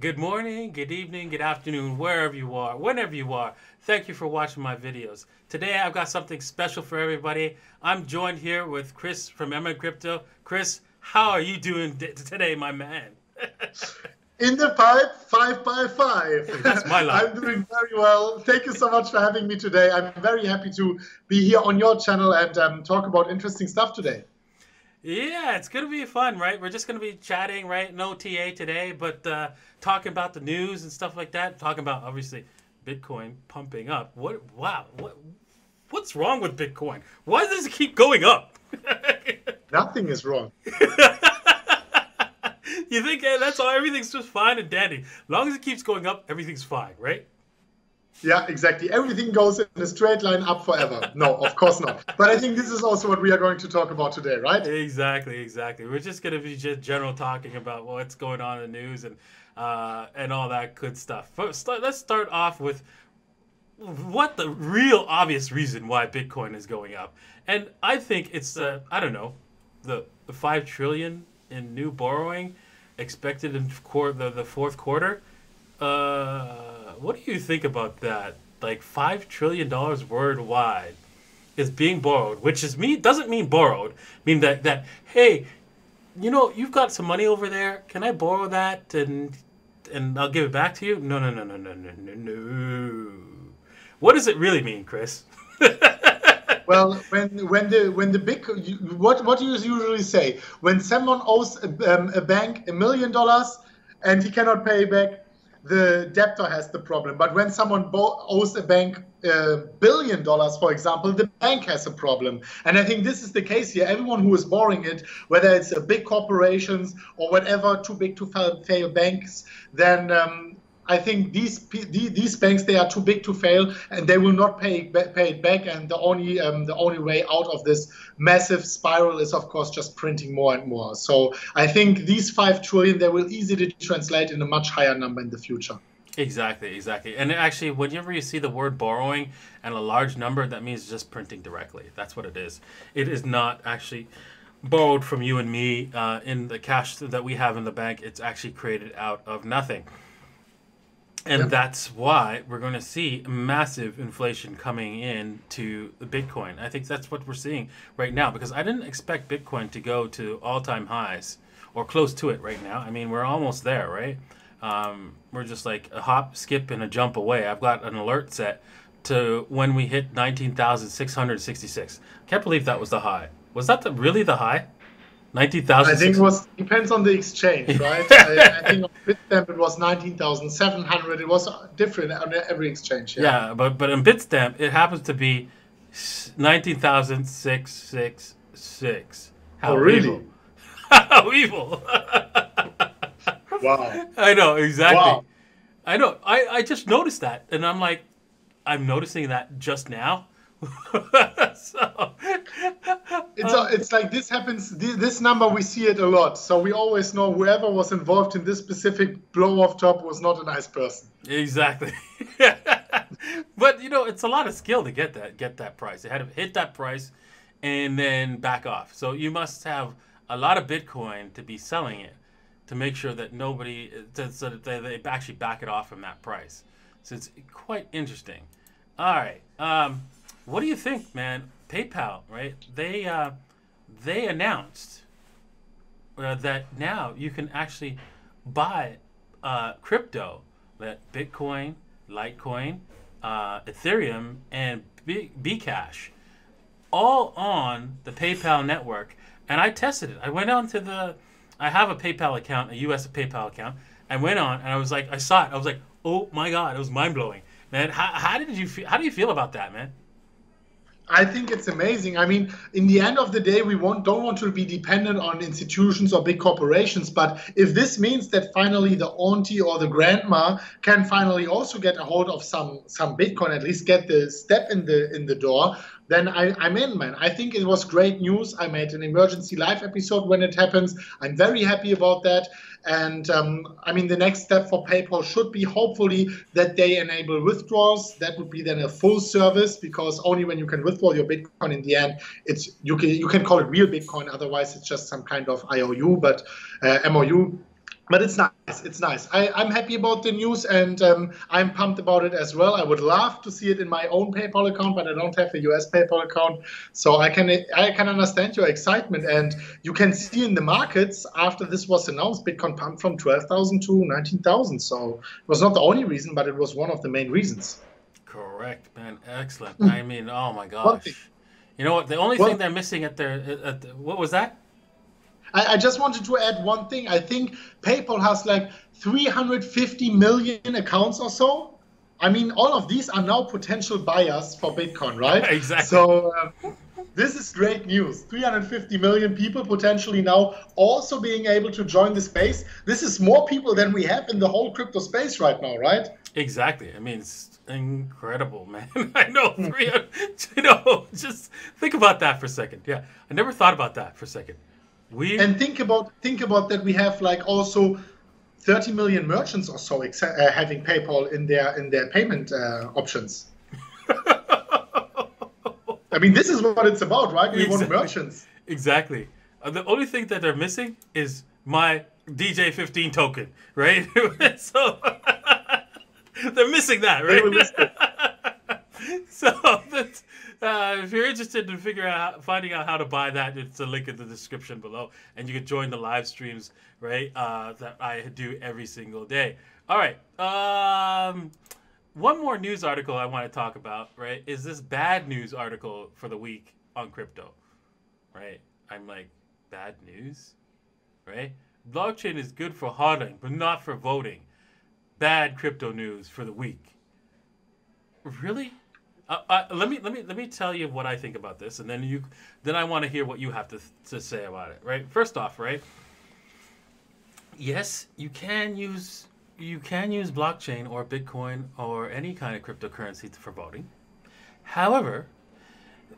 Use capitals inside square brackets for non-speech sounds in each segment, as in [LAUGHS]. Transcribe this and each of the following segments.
Good morning, good evening, good afternoon, wherever you are, whenever you are. Thank you for watching my videos. Today I've got something special for everybody. I'm joined here with Chris from MMCrypto. Chris, how are you doing today, my man? [LAUGHS] In the pipe, five by five. That's my life. I'm doing very well. Thank you so much for having me today. I'm very happy to be here on your channel and um, talk about interesting stuff today. Yeah, it's gonna be fun, right? We're just gonna be chatting, right? No TA today, but uh, talking about the news and stuff like that. Talking about obviously Bitcoin pumping up. What? Wow. What? What's wrong with Bitcoin? Why does it keep going up? [LAUGHS] Nothing is wrong. [LAUGHS] you think hey, that's all? Everything's just fine and dandy. As long as it keeps going up, everything's fine, right? Yeah, exactly. Everything goes in a straight line up forever. No, of course not. But I think this is also what we are going to talk about today, right? Exactly, exactly. We're just going to be just general talking about what's going on in the news and uh, and all that good stuff. First, let's start off with what the real obvious reason why Bitcoin is going up. And I think it's uh, I don't know, the, the five trillion in new borrowing expected in the, the fourth quarter. Uh, what do you think about that? Like five trillion dollars worldwide is being borrowed, which is me doesn't mean borrowed. mean that that hey, you know you've got some money over there. Can I borrow that and and I'll give it back to you? No, no, no, no, no, no, no, no. What does it really mean, Chris? [LAUGHS] well, when when the when the big what what do you usually say when someone owes a, um, a bank a million dollars and he cannot pay back? The debtor has the problem. But when someone owes a bank a billion dollars, for example, the bank has a problem. And I think this is the case here. Everyone who is borrowing it, whether it's a big corporations or whatever, too big to fail banks, then um, I think these these banks they are too big to fail, and they will not pay pay it back. And the only um, the only way out of this massive spiral is, of course, just printing more and more. So I think these five trillion they will easily translate in a much higher number in the future. Exactly, exactly. And actually, whenever you see the word borrowing and a large number, that means just printing directly. That's what it is. It is not actually borrowed from you and me uh, in the cash that we have in the bank. It's actually created out of nothing. And yep. that's why we're going to see massive inflation coming in to Bitcoin. I think that's what we're seeing right now because I didn't expect Bitcoin to go to all time highs or close to it right now. I mean, we're almost there, right? Um, we're just like a hop, skip, and a jump away. I've got an alert set to when we hit 19,666. Can't believe that was the high. Was that the, really the high? Nineteen thousand. I think it was depends on the exchange, [LAUGHS] right? I, I, think on Bitstamp it was nineteen thousand seven hundred. It was different on every exchange. Yeah. yeah, but but in Bitstamp it happens to be nineteen thousand six six six. How oh, really? evil! [LAUGHS] How evil! wow. [LAUGHS] I know exactly. Wow. I know. I I just noticed that, and I'm like, I'm noticing that just now. It's, a, it's like this happens this number we see it a lot. So we always know whoever was involved in this specific blow off top was not a nice person. Exactly. [LAUGHS] But you know it's a lot of skill to get that get that price. It had to hit that price and then back off. So you must have a lot of bitcoin to be selling it to make sure that nobody so that they, they actually back it off from that price. So it's quite interesting. All right um, what do you think, man? PayPal, right? They uh, they announced uh, that now you can actually buy uh, crypto, that Bitcoin, Litecoin, uh, Ethereum, and B- Bcash, all on the PayPal network. And I tested it. I went on to the. I have a PayPal account, a U.S. PayPal account. I went on and I was like, I saw it. I was like, oh my god, it was mind blowing, man. How, how did you feel? How do you feel about that, man? I think it's amazing. I mean, in the end of the day, we want, don't want to be dependent on institutions or big corporations. But if this means that finally the auntie or the grandma can finally also get a hold of some some Bitcoin, at least get the step in the in the door, then I, am in, man. I think it was great news. I made an emergency live episode when it happens. I'm very happy about that. And um, I mean, the next step for PayPal should be hopefully that they enable withdrawals. That would be then a full service because only when you can withdraw your Bitcoin in the end, it's you can you can call it real Bitcoin. Otherwise, it's just some kind of IOU, but uh, MOU but it's nice. It's nice. I, I'm happy about the news and um, I'm pumped about it as well. I would love to see it in my own PayPal account, but I don't have a US PayPal account, so I can I can understand your excitement. And you can see in the markets after this was announced, Bitcoin pumped from 12,000 to 19,000. So it was not the only reason, but it was one of the main reasons. Correct, man. Excellent. I mean, oh my gosh. You know what? The only well, thing they're missing at their at the, what was that? I, I just wanted to add one thing. I think PayPal has like 350 million accounts or so. I mean, all of these are now potential buyers for Bitcoin, right? [LAUGHS] exactly. So uh, this is great news. 350 million people potentially now also being able to join the space. This is more people than we have in the whole crypto space right now, right? Exactly. I mean, it's incredible, [LAUGHS] man. I know. 300, [LAUGHS] you know, just think about that for a second. Yeah, I never thought about that for a second. We and think about think about that. We have like also 30 million merchants or so uh, having PayPal in their in their payment uh, options. [LAUGHS] I mean, this is what it's about, right? We exactly. want merchants. Exactly. Uh, the only thing that they're missing is my DJ15 token, right? [LAUGHS] so [LAUGHS] they're missing that, right? [LAUGHS] so uh, if you're interested in figure out finding out how to buy that, it's a link in the description below, and you can join the live streams right uh, that I do every single day. All right. Um, one more news article I want to talk about. Right, is this bad news article for the week on crypto? Right. I'm like bad news. Right. Blockchain is good for hodling, but not for voting. Bad crypto news for the week. Really? Uh, uh, let me let me let me tell you what I think about this, and then you then I want to hear what you have to to say about it. Right. First off, right. Yes, you can use you can use blockchain or Bitcoin or any kind of cryptocurrency for voting. However,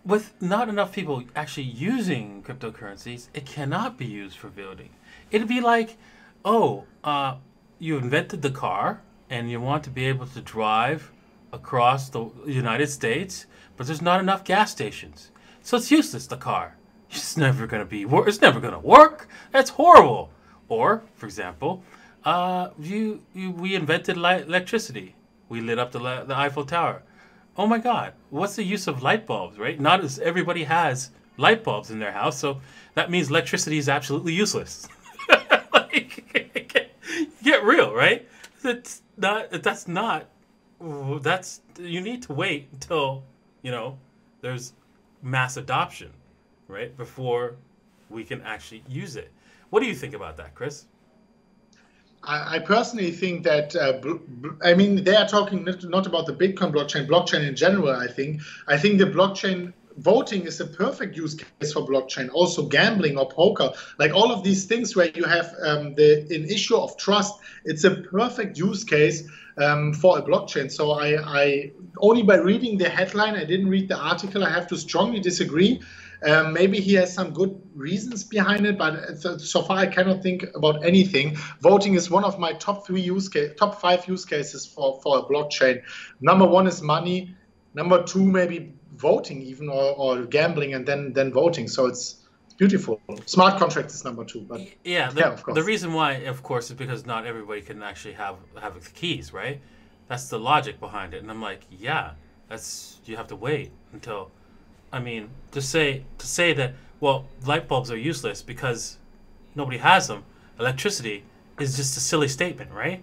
with not enough people actually using cryptocurrencies, it cannot be used for voting. It'd be like, oh, uh, you invented the car and you want to be able to drive across the United States, but there's not enough gas stations. So it's useless, the car. [LAUGHS] It's never going to be, it's never going to work. That's horrible. Or, for example, uh, you, you, we invented light, electricity. We lit up the, the Eiffel Tower. Oh my God, what's the use of light bulbs, right? Not as everybody has light bulbs in their house, so that means electricity is absolutely useless. [LAUGHS] like, [LAUGHS] get real, right? That's not, that's not that's you need to wait until you know there's mass adoption, right? Before we can actually use it. What do you think about that, Chris? I, personally think that uh, I mean they are talking not about the Bitcoin blockchain, blockchain in general. I think I think the blockchain voting is a perfect use case for blockchain. Also, gambling or poker, like all of these things where you have um, the an issue of trust, it's a perfect use case um, for a blockchain. So I, I, only by reading the headline, I didn't read the article. I have to strongly disagree. Um, maybe he has some good reasons behind it, but so far I cannot think about anything. Voting is one of my top three use case, top five use cases for for a blockchain. Number one is money. Number two, maybe voting even or, or gambling and then then voting. So it's beautiful. Smart contract is number two, but yeah, the, yeah, of course. The reason why, of course, is because not everybody can actually have have the keys, right? That's the logic behind it, and I'm like, yeah, that's you have to wait until. I mean, to say to say that well, light bulbs are useless because nobody has them. Electricity is just a silly statement, right?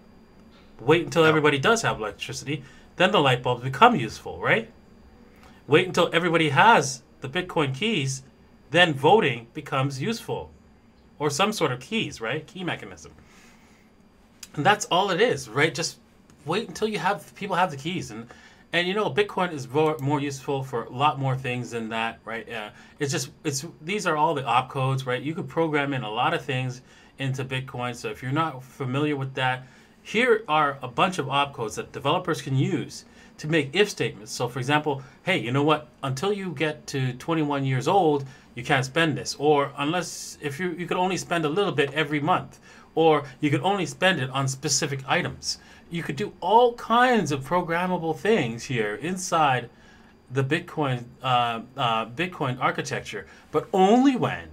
Wait until no. everybody does have electricity, then the light bulbs become useful, right? Wait until everybody has the Bitcoin keys, then voting becomes useful. Or some sort of keys, right? Key mechanism. And that's all it is, right? Just wait until you have people have the keys and and you know bitcoin is more useful for a lot more things than that right Yeah, it's just it's these are all the opcodes right you could program in a lot of things into bitcoin so if you're not familiar with that here are a bunch of opcodes that developers can use to make if statements. So, for example, hey, you know what? Until you get to 21 years old, you can't spend this. Or unless if you you could only spend a little bit every month, or you could only spend it on specific items. You could do all kinds of programmable things here inside the Bitcoin uh, uh, Bitcoin architecture, but only when,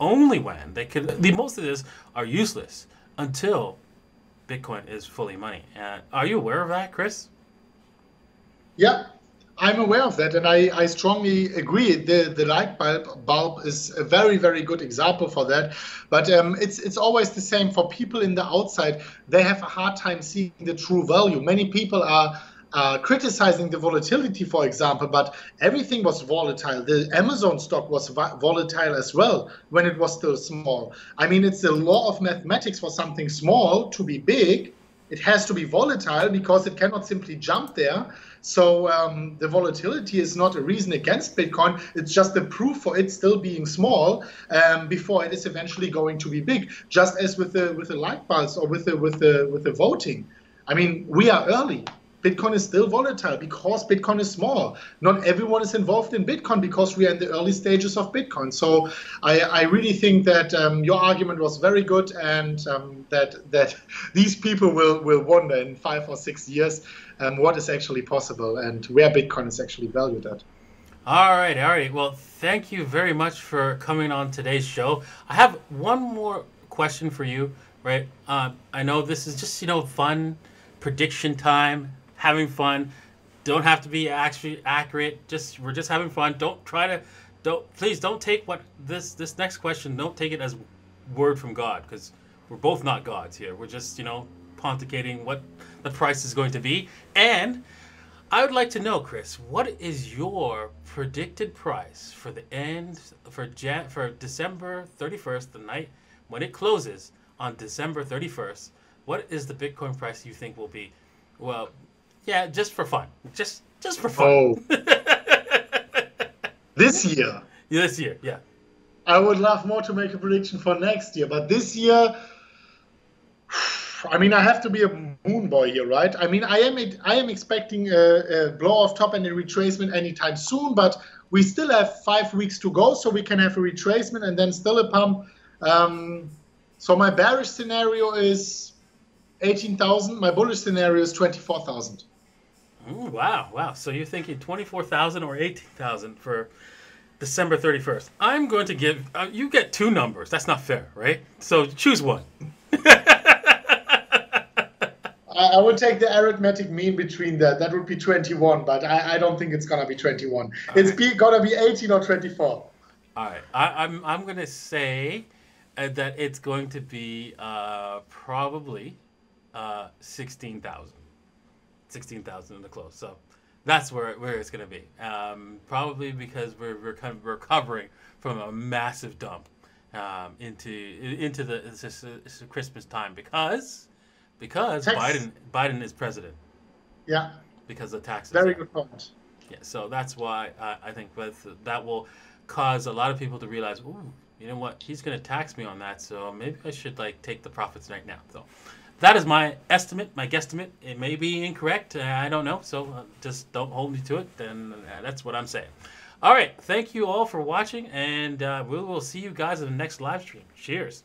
only when they could. The most of this are useless until Bitcoin is fully money. Uh, are you aware of that, Chris? Yeah, I'm aware of that, and I, I strongly agree. The the light bulb bulb is a very very good example for that. But um, it's it's always the same for people in the outside. They have a hard time seeing the true value. Many people are. Uh, criticizing the volatility, for example, but everything was volatile. The Amazon stock was volatile as well when it was still small. I mean, it's the law of mathematics for something small to be big. It has to be volatile because it cannot simply jump there. So um, the volatility is not a reason against Bitcoin. It's just the proof for it still being small um, before it is eventually going to be big. Just as with the with the light bulbs or with the with the with the voting. I mean, we are early. Bitcoin is still volatile because Bitcoin is small. Not everyone is involved in Bitcoin because we are in the early stages of Bitcoin. So I, I really think that um, your argument was very good and um, that that [LAUGHS] these people will, will wonder in five or six years um, what is actually possible and where Bitcoin is actually valued at. All right, all right. Well, thank you very much for coming on today's show. I have one more question for you, right? Uh, I know this is just, you know, fun prediction time having fun. Don't have to be actually accurate. Just we're just having fun. Don't try to don't please don't take what this this next question. Don't take it as word from God because we're both not gods here. We're just you know pontificating what the price is going to be. And I would like to know, Chris, what is your predicted price for the end for Jan for December thirty first, the night when it closes on December thirty first? What is the Bitcoin price you think will be? Well, yeah, just for fun. Just just for fun. Oh. [LAUGHS] this year. This year, yeah. I would love more to make a prediction for next year, but this year [SIGHS] I mean, I have to be a moon boy here, right? I mean, I am I am expecting a, a blow off top and a retracement anytime soon, but we still have five weeks to go, so we can have a retracement and then still a pump. Um, so my bearish scenario is 18,000. My bullish scenario is 24,000. Ooh, wow, wow. So you're thinking 24,000 or 18,000 for December 31st. I'm going to give, uh, you get two numbers. That's not fair, right? So choose one. [LAUGHS] I would take the arithmetic mean between that. That would be 21, but I, I don't think it's going to be 21. All it's right. going to be 18 or 24. All right. I, am I'm, I'm going to say uh, that it's going to be uh, probably uh, 16,000. 16,000 in the close. So that's where where it's going to be. Um, probably because we're we're kind of recovering from a massive dump um, into into the it's, just, it's Christmas time because because Tax. Biden Biden is president. Yeah. Because of taxes. Very good point. Yeah. So that's why I, I think that will cause a lot of people to realize, ooh, you know what? He's going to tax me on that, so maybe I should like take the profits right now. So that is my estimate, my guesstimate. It may be incorrect. Uh, I don't know. So uh, just don't hold me to it. Then uh, that's what I'm saying. All right. Thank you all for watching, and uh, we will see you guys in the next live stream. Cheers.